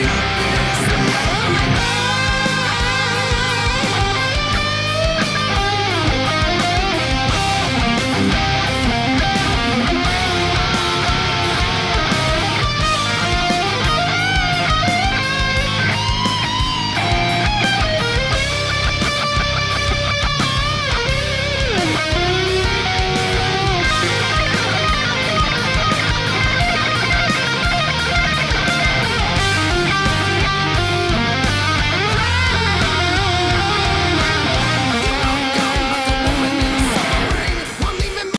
you